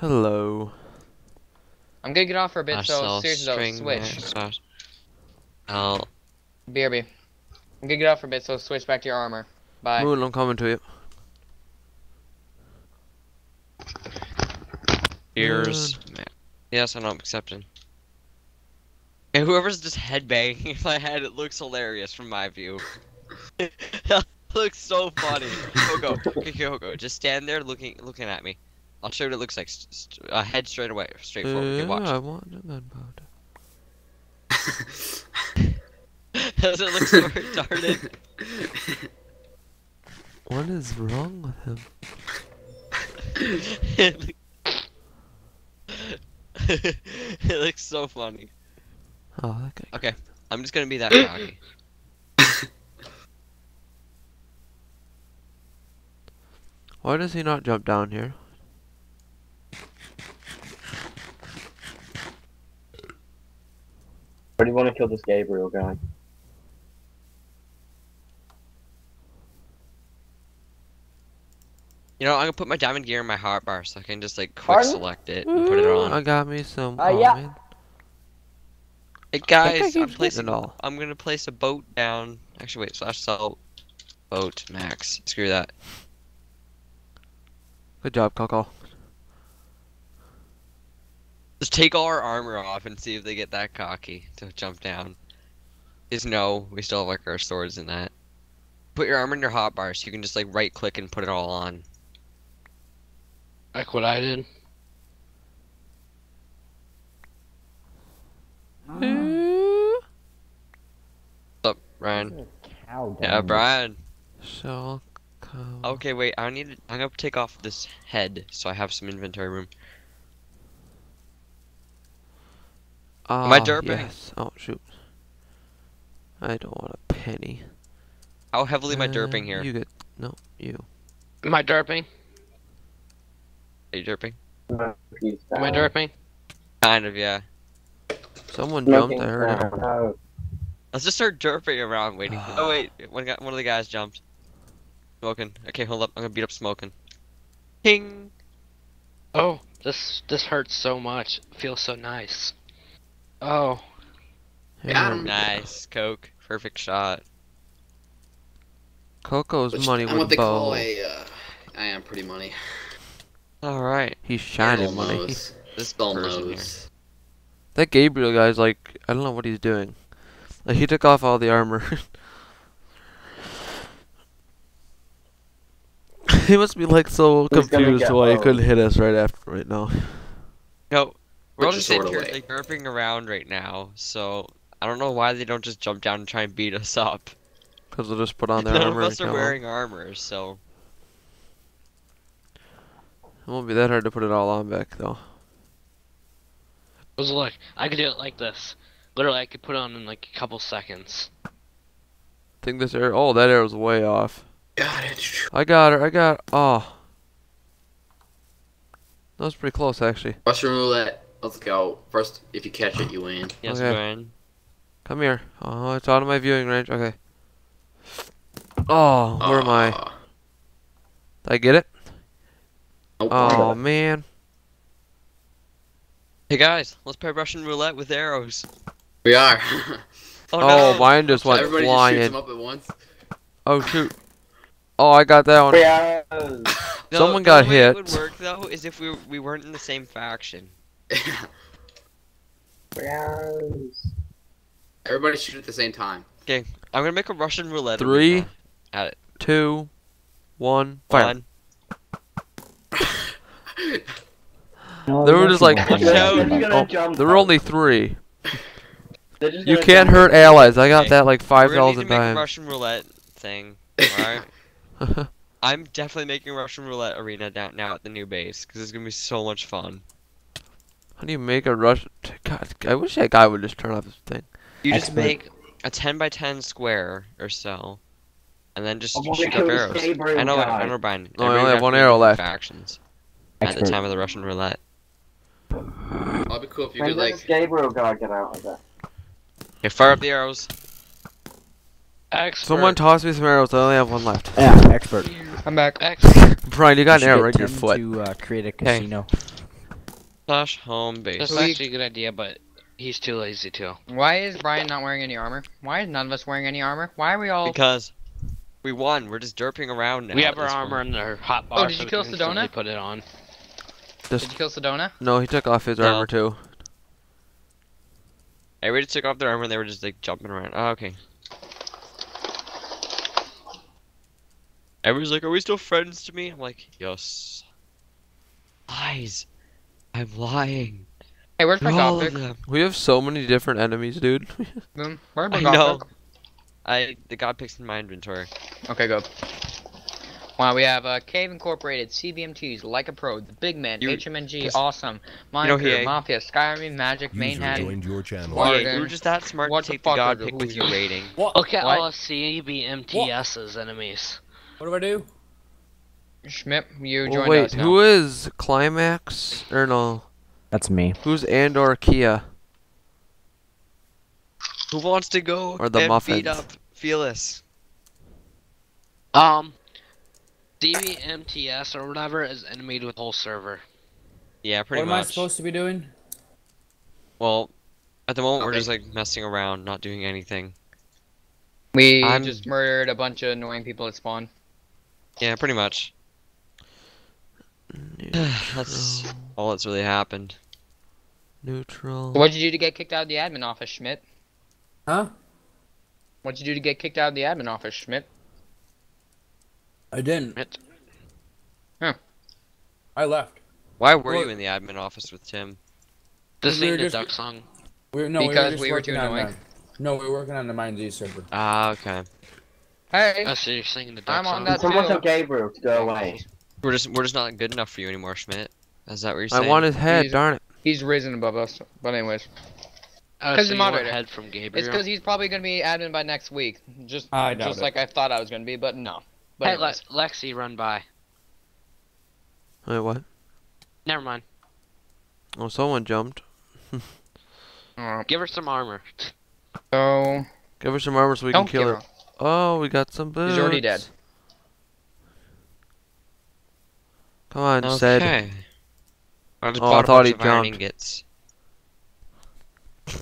Hello. I'm gonna get off for a bit, I so sell seriously though, switch. I'll BRB. I'm gonna get off for a bit, so switch back to your armor. Bye. Moon, I'm coming to you. Here's Yes, I know I'm accepting. And whoever's just headbanging in my head, it looks hilarious from my view. that looks so funny. Coco, okay, Coco, just stand there looking looking at me. I'll show you what it looks like. St uh, head straight away, straight forward. Okay, Uh, watch. I want a gunpowder. Does it look so retarded? What is wrong with him? it, looks so funny. Oh, guy. Okay, I'm just gonna be that cocky. Why does he not jump down here? Why do you want to kill this Gabriel guy? You know, I'm gonna put my diamond gear in my heart hotbar so I can just like quick Pardon? select it and put it on. I got me some. Uh, oh, yeah. man. Hey That guy guys, I'm keeps placing. it all. I'm gonna place a boat down. Actually, wait. Slash sell boat max. Screw that. Good job, Coco. Just take all our armor off and see if they get that cocky to jump down. Is no, we still have like our swords and that. Put your armor in your hotbar so you can just like right click and put it all on. Like what I did. Ooh. What's up, Ryan? Yeah, down. Brian. So, cow. Okay, wait. I need. To, I'm gonna take off this head so I have some inventory room. Am I Ah, derping? Yes. Oh shoot. I don't want a penny. How heavily am I Uh, derping here? You get no. You. Am I derping? Are you derping? Am I derping? Kind of, yeah. Someone jumped. I heard it. down. Oh, Let's just start derping around waiting. for- oh wait, one guy, one of the guys jumped. Smoking. Okay, hold up. I'm gonna beat up smoking. Ping. Oh, this this hurts so much. It feels so nice. Oh, Yeah, Here, Nice, Coke. Perfect shot. Coco's Which money I'm with what they bow. call a, uh, I am pretty money. All right. He's shining Dull money. nose. This Dull person here. That Gabriel guy's like, I don't know what he's doing. Like he took off all the armor. he must be like so Who's confused why he couldn't hit us right after right now. No, we're all just sitting sword here away. like derping around right now. So I don't know why they don't just jump down and try and beat us up. Cause they'll just put on their None armor. of us are come. wearing armor, so It won't be that hard to put it all on back though. was look. I could do it like this. Literally, I could put it on in like a couple seconds. I think this arrow. Oh, that arrow's way off. Got it. I got her. I got. Oh. That was pretty close actually. Russian roulette. Let's go. First, if you catch it, you win. yes, Okay. Brian. Come here. Oh, it's out of my viewing range. Okay. Oh, where am I? Ah. Did I get it? Nope. Oh man. Hey guys, let's play Russian roulette with arrows. We are. Oh, Oh, mine just went Everybody just shoots flying. them up at once. Oh shoot. Oh, I got that one. Yeah. No, Someone the got way hit. It would work though is if we we weren't in the same faction. Everybody shoot at the same time. Okay, I'm gonna make a Russian roulette. Three. At it. two, one, fire. One. There were just like Watch out. oh, there were only three. You can't jump hurt allies. I got Okay, that like five We're gonna need make a times. Russian roulette thing. Alright. I'm definitely making a Russian roulette arena down now at the new base because it's gonna be so much fun. How do you make a rush? God, I wish that guy would just turn off his thing. You just Expert. make a 10 by 10 square or so, and then just I wanna shoot up arrows. I know, guy. I know, Brian. Oh, I only have one arrow left. Factions at the time of the Russian roulette. That'd be cool if you When could does like. Gabriel guy get out of that? Okay, fire up the arrows. Expert. Someone toss me some arrows. I only have one left. Yeah, expert. I'm back. Expert. Brian, you got You an arrow right get in your foot. To uh, create a Okay. casino. Slash home base. That's Who you- actually a good idea, but he's too lazy to. Why is Brian not wearing any armor? Why is none of us wearing any armor? Why are we all? Because we won. We're just derping around now. we have our armor point. in our hot oh, box. Oh, did you we kill can instantly Sedona? Put it on. Did you kill Sedona? no, he took off his No. armor too. Everybody just took off their armor and they were just like jumping around. Oh, okay. Everyone's like, "Are we still friends to me?" I'm like, "Yes." Lies. I'm lying. Hey, where's my All of Gothic? them. We have so many different enemies, dude. Boom. Where's my I know. Gothic? I the god picks in my inventory. Okay, good. Wow, we have uh, Cave Incorporated, CBMTs, Like a Pro, The Big Man, You- HMNG, just- Awesome, You know, Minecraft, he- Mafia, Skyrim, Magic, User Mainhat. joined your channel. What? Yeah, you Morgan. were just that smart What to the take the fuck god are pick the with your who's- rating. Look at What? all of CBMTS's enemies. What do I do? Schmidt, you Well, joined wait, us now. who is Climax? Or no? That's me. Who's Andor Kia? Who wants to go Or the and muffins. beat up Fearless? Um, CBMTS or whatever is enemy with whole server. Yeah, pretty much. what am I supposed to be doing? Well, at the moment we're just like messing around, not doing anything. We I'm- just murdered a bunch of annoying people at spawn. Yeah, pretty much. That's all that's really happened. Neutral. What'd you do to get kicked out of the admin office, Schmidt? Huh? What'd you do to get kicked out of the admin office, Schmidt? I didn't. Huh? I left. Why were Well- you in the admin office with Tim? This We sing were the duck song. We were, no, we were just we were working too on annoying. the- No, we were working on the MineZ server. Ah, okay. Hey, Oh, so you're singing the duck I'm on song. that Someone too. tell Gabriel to go away. We're just we're just not good enough for you anymore, Schmidt. Is that what you're saying? I want his head, He's- darn it. he's risen above us. But anyways, Oh, 'Cause so the you moderator. head from Gabriel. it's because he's probably gonna be admin by next week. Just, I doubt just it. like I thought I was gonna be, but no. But Hey, anyways. Le- Lexi, run by. Wait, what? Never mind. Oh, someone jumped. Uh, Give her some armor. Oh. Give her some armor so we don't can kill kill her. Oh, we got some boots. He's already dead. Come on, Okay. said. I just Oh, I bought a thought he jumped. ingots.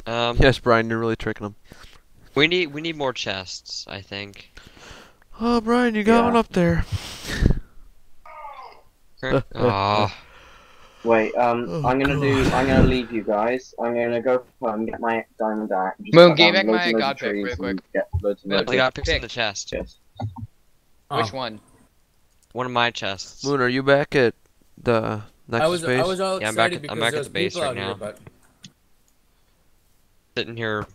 Um, Yes, Brian, you're really tricking him. we need we need more chests. I think. Oh, Brian, you got Yeah. one up there. Oh, Wait, um, Oh, I'm gonna do. I'm gonna leave you guys. I'm gonna go home, get my diamond axe. Moon, give down me loads my god of pick real quick. Get loads and Moon, loads I got picks in the chest. chests. Which Oh. one? One of my chests. Moon, are you back at the next I was space? I was all Yeah, I'm back excited at- because I'm back at the base people right out here, now. but Sitting here,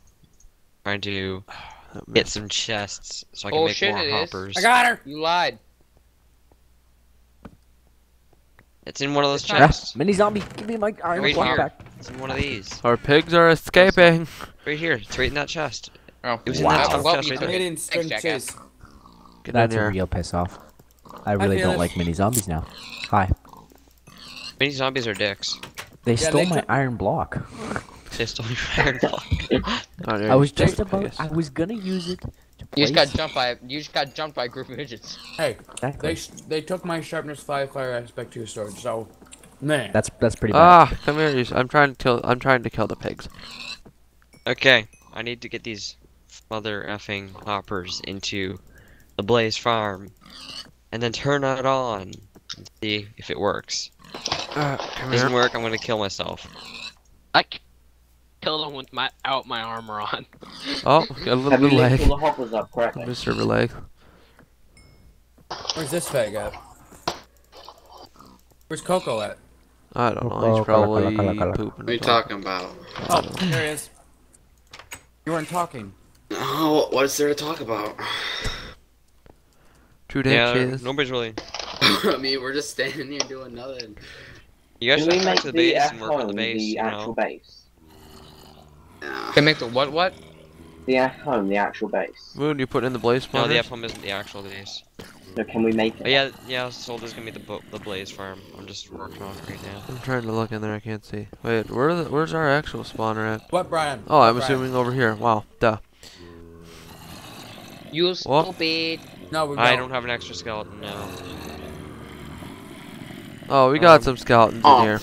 trying to get some chests so I can Bullshit make more it is. hoppers. I got her. You lied. It's in one of those It's not- chests. Mini zombie, give me my iron Right block here. back. It's in one of these. Our pigs are escaping. Right here. It's right in that chest. Oh, It was in Wow. that Oh, top well, chest you right took there. it. In string Thanks, chase. jackass. Get That's in a real piss off. I really feel don't like mini zombies now. Hi. Mini zombies are dicks. They Yeah, stole they my iron block. They stole your iron block. Oh, I was just about. I was gonna use it. To You just got place- jumped by. You just got jumped by a group of midgets. Hey, Exactly. they they took my sharpness five fire aspect two sword. So, man. That's that's pretty bad. Ah, come here. you s- I'm trying to kill. I'm trying to kill the pigs. Okay, I need to get these mother effing hoppers into the Blaze Farm, and then turn it on and see if it works. Uh, Doesn't here. work, I'm gonna kill myself. I k- killed him with my out my armor on. Oh, got a little Have you bit of linked leg. all the hoppers up correctly? Mr. Leg. Where's this fag at? Where's Coco at? I don't know. He's cala, probably cala, cala. pooping. What are you talking about? Oh, there he is. You weren't talking. Oh, what is there to talk about? True Yeah, that is. nobody's really. I mean, we're just standing here doing nothing. You guys Can should we go make to the the base at and work on the base, the you actual know? base? Yeah. Can make the what? What? The at home, the actual base. Moon, you put in the blaze No, spawners? the F-home isn't the actual base. So can we make it? But yeah, yeah, so there's gonna be the, the Blaze Farm. I'm just working on it right now. I'm trying to look in there. I can't see. Wait, where the, where's our actual spawner at? What, Brian? Oh, I'm What, Brian? assuming over here. Wow, duh. You What? stupid. No, we I don't have an extra skeleton now. Oh, we got Um, some skeletons oh. in here.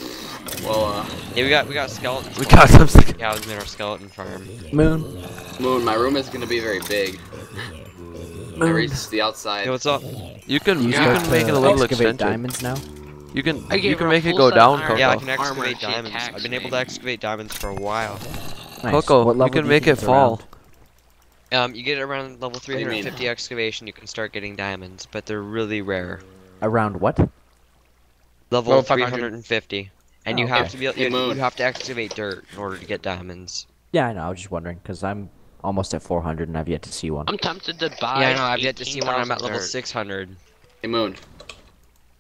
Well, uh, Yeah, we got we got skeletons. We got some. sk- Yeah, we made our skeleton farm. Moon. Moon, my room is gonna be very big. I reached the outside. Hey, what's up? You can you start can make it a little excavate extension. diamonds now. You can you can make it go down. Coco. Yeah, I can excavate diamonds. I've been able to excavate diamonds for a while. Nice. Coco, what you can make it fall. around? Um, you get around level do you 350 excavation, you can start getting diamonds, but they're really rare. Around what? Level Level 350, and you Oh, have okay. to be able—you you have to excavate dirt in order to get diamonds. Yeah, I know. I was just wondering because I'm almost at 400 and I've yet to see one. I'm tempted to buy. yeah, I know. I've yet to see one. I'm at level dirt. 600. Hey, Moon.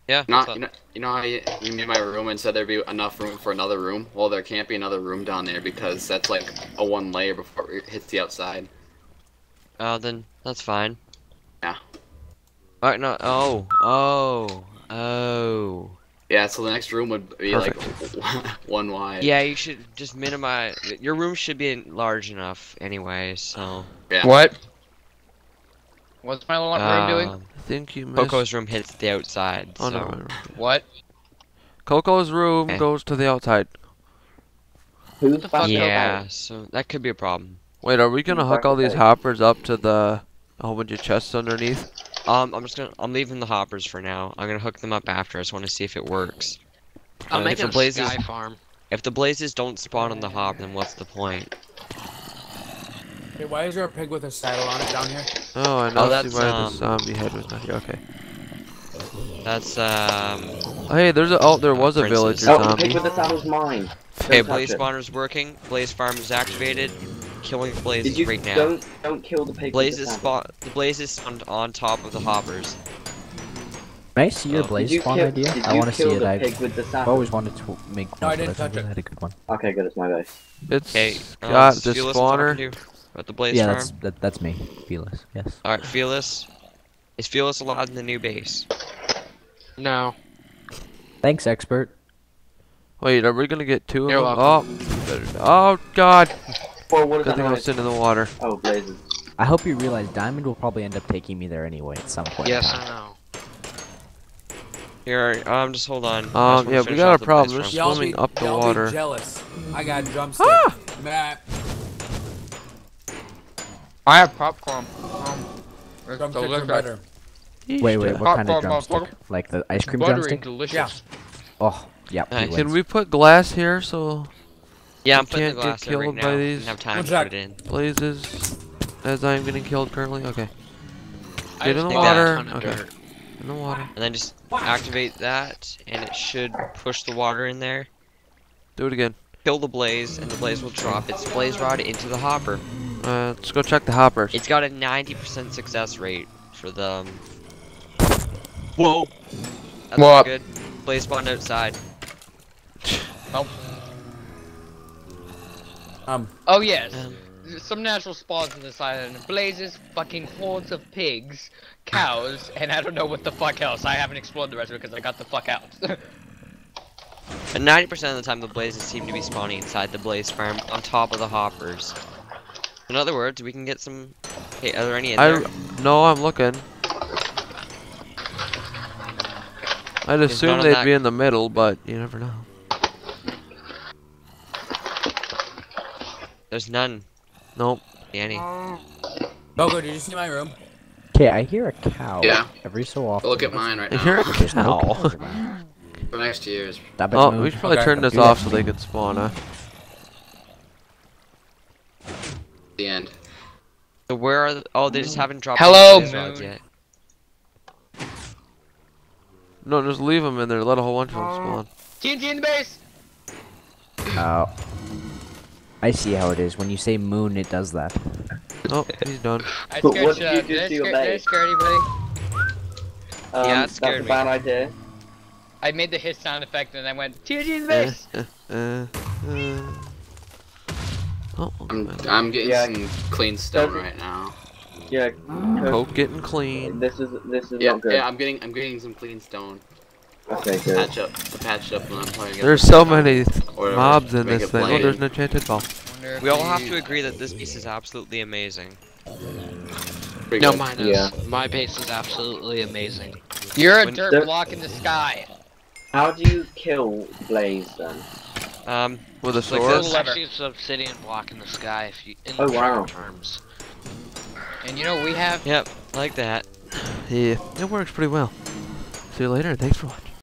Yeah. Not you know, you know how you, you made my room and said there'd be enough room for another room. Well, there can't be another room down there because that's like a one layer before it hits the outside. Oh, then that's fine. Yeah. Alright, no. Oh, oh, oh. Yeah, so the next room would be like one wide. Yeah, you should just minimize. Your room should be large enough anyway. So. Yeah. What? What's my little room doing? um, I think you missed. Coco's room hits the outside. Oh so. no. no, no. What? Coco's room Okay. goes to the outside. Who's the fuck? Yeah, so that could be a problem. Wait, are we gonna hook all these hoppers up to the a whole bunch of chests underneath? Um, I'm just gonna. I'm leaving the hoppers for now. I'm gonna hook them up after. I just want to see if it works. I'm Uh, making if a the blazes, sky farm. if the blazes don't spawn on the hop, then what's the point? Hey, why is there a pig with a saddle on it down here? Oh, I know. Oh, see that's, why um, the zombie head was not here. Okay. That's um. Oh, hey, there's a oh, there was a Princess. villager Oh, the zombie. pig with the saddle's mine. Okay, Don't touch blaze it. spawner's working. Blaze farm is activated. Killing the blazes Did you right now. don't don't kill the pig Blazes with the saddle. spawn. The blazes spawned on top of the hoppers. May I see your Oh. blaze Did you spawn kill, idea? I want to see it. I've pig with the I've always wanted to make one, No, I but didn't I've touch never it. had a good one. Okay, good. It's my base. It's Okay. Uh, got is the Fearless spawner. to the blaze yeah, farm. that's that, that's me, Fearless. Yes. All right, Fearless. Is Fearless allowed in the new base? No. Thanks, expert. Wait, are we gonna get two of You're them? Oh, oh God! Well, what is Good thing I was noise? sitting in the water. Oh, blazes. I hope you realize Diamond will probably end up taking me there anyway at some point. Yes, I know. Here, um, just hold on. I Um, yeah, we got a problem. We're farm. Swimming be, up the water. Be jealous. I got drumstick. Ah! Matt, I have popcorn. Um, it's drumsticks delicious. better. Wait, wait, Yeesh. what kind of Popcorn, drumstick? motherfucker. Like the ice cream Buttery drumstick? delicious. Oh, yeah. he Nice. Can we put glass here so Yeah, I'm You putting the can't get glass there right killed now. by I these? didn't have time One to sec. put it in. blazes as I'm getting killed currently? Okay. Get in the water. Okay. dirt. In the water. And then just activate that, and it should push the water in there. Do it again. Kill the blaze, and the blaze will drop its blaze rod into the hopper. Uh, let's go check the hoppers. It's got a 90% success rate for the. Um... Whoa! That's What? good. Blaze spawned outside. Um, Oh yes. Um, Some natural spawns in this island. Blazes, fucking hordes of pigs, cows, and I don't know what the fuck else. I haven't explored the rest of it because I got the fuck out. And 90% of the time, the blazes seem to be spawning inside the blaze farm on top of the hoppers. In other words, we can get some. Hey, are there any in I there? no, I'm looking. I'd assume they'd be in the middle, but you never know. There's none. Nope. Danny. Gogo, did you see my room? Okay, I hear a cow Yeah. every so often. Look at mine right now. I hear a cow. For next two years. Oh, we should probably Okay. turn this off so they can spawn, huh? The end. So where are? The, oh, they just haven't dropped. Hello, the blaze rods Moon. yet. No, just leave them in there. Let a whole bunch of them spawn. TNT in the base. Oh. I see how it is. When you say moon, it does that. Oh, he's done. I But scared what you. did you do Did I to your scare, did I base? scare anybody? Um, Yeah, it that's scared a me. bad idea. I made the hiss sound effect and I went TNT in the Uh, base. uh, uh. Oh, I'm. I'm getting Yeah. some clean stone right now. Yeah. Coke getting clean. This is this is Yeah, not good. yeah, I'm getting I'm getting some clean stone. Okay, good. Patch up, patch up, and I'm probably There's so some many or mobs in this it thing. Oh, there's an enchanted ball. Wonder We all have to agree that this piece is absolutely amazing. Pretty No, good. mine is. Yeah. My base is absolutely amazing. You're a When- dirt block in the sky. How do you kill Blaze then? Um, With a Just like sword? this. It's actually it's obsidian block in the sky if you in Oh, the wow. terms. And you know we have yep, like that. Yeah, it works pretty well. See you later, thanks for watching.